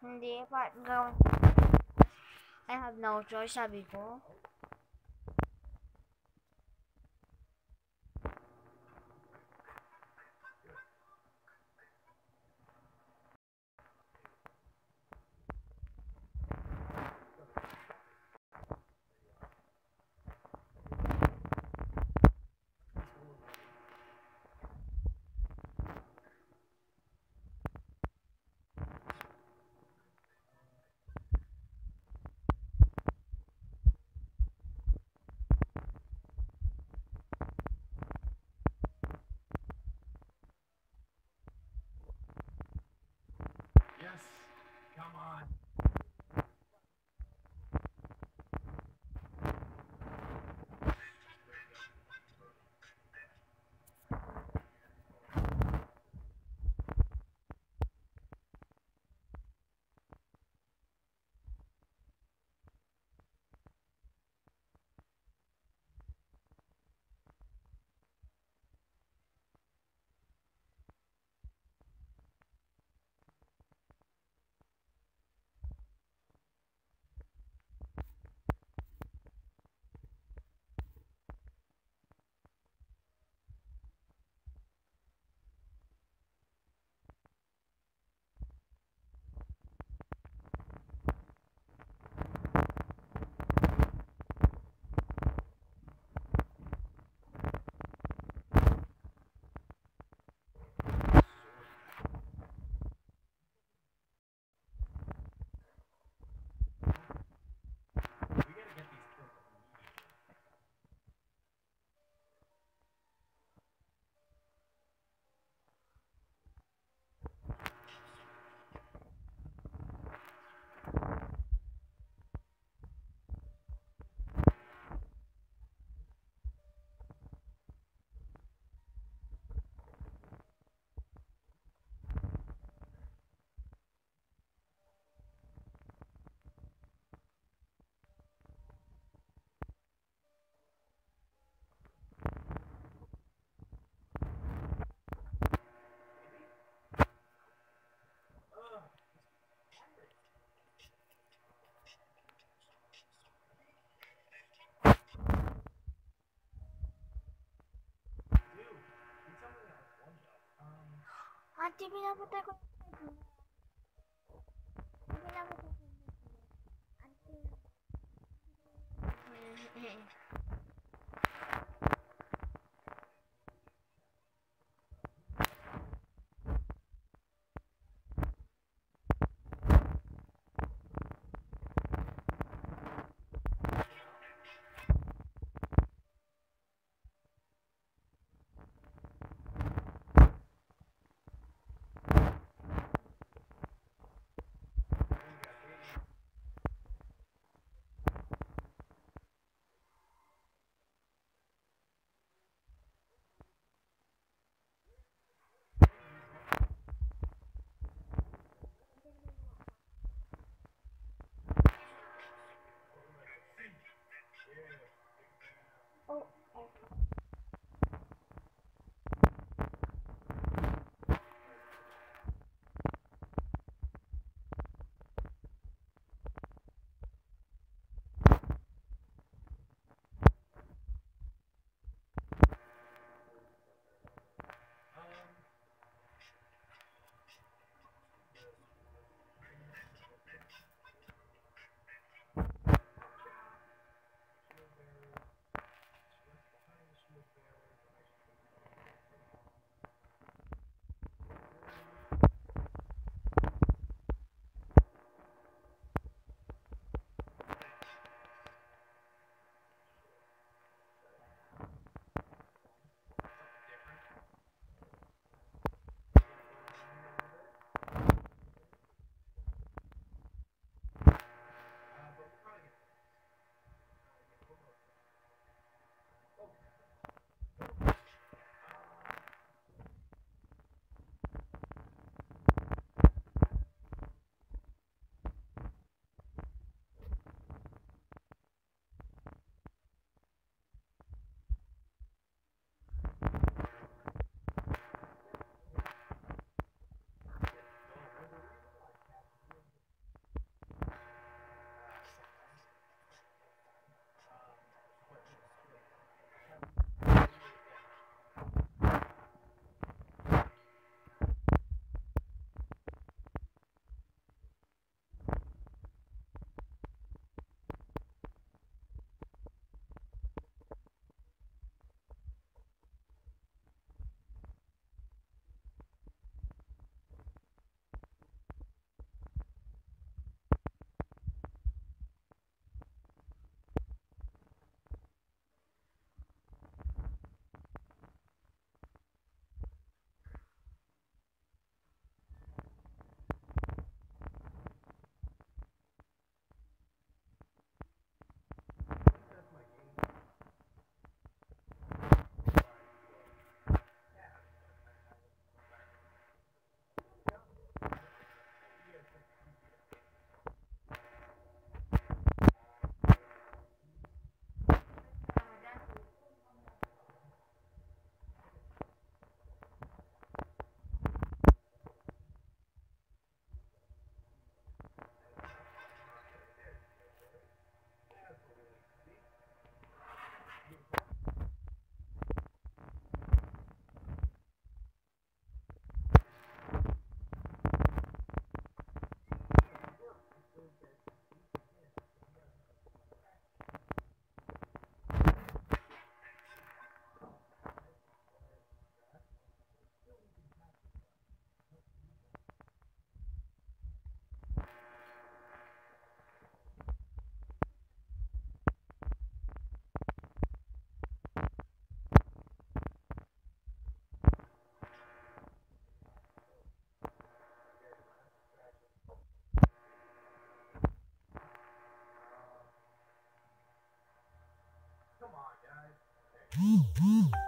Hindi, but go. I have no choice, sabi ko. On. Ate, pinapatay ko. Pinapatay ko. Ate. ¡Big, big!